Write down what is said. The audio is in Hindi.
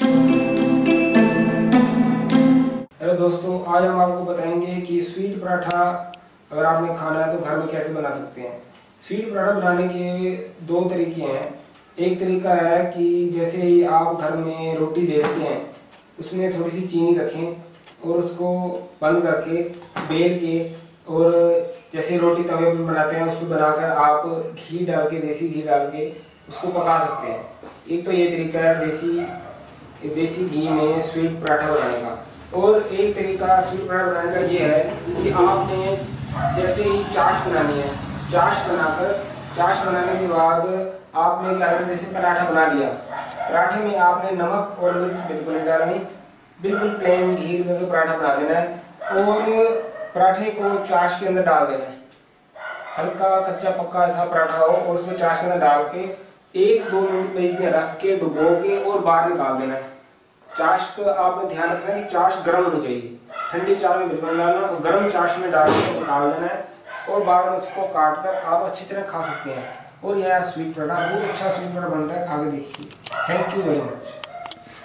हेलो दोस्तों, आज हम आपको बताएँगे कि स्वीट पराठा अगर आपने खाना है तो घर में कैसे बना सकते हैं। स्वीट पराठा बनाने के दो तरीके हैं। एक तरीका है कि जैसे ही आप घर में रोटी बेलते हैं, उसमें थोड़ी सी चीनी रखें और उसको बंद करके, बेल के और जैसे रोटी तवे पर बनाते हैं, उस पर बनाकर आप घी डाल के, देसी घी डाल के उसको पका सकते हैं। एक तो ये तरीका है, देसी देसी घी में स्वीट पराठा बनाने का। और एक तरीका स्वीट पराठा बनाने का ये है कि आपने जैसे ही चाश बनानी है चाश बनाकर चाश बनाने के बाद आपने क्या करना, जैसे पराठा बना लिया। पराठे में आपने नमक और मिर्च बिल्कुल नहीं डालनी, बिल्कुल प्लेन घी में पराठा बना देना है, और पराठे को चाश के अंदर डाल देना है। हल्का कच्चा पक्का ऐसा पराठा हो, और उसमें चाश के अंदर डाल के एक, दो मिनट पे में रख के डुबो के और बाहर निकाल देना है। चाश का आपने ध्यान रखना है कि चाश गर्म होनी चाहिए। ठंडी चाय में बिल्कुल डालना और गर्म चाश में डाल के निकाल देना है और में उसको काट कर आप अच्छी तरह खा सकते हैं। और यह स्वीट पराठा बहुत अच्छा स्वीट पराठा बनता है, खा के देखिए। Thank you very much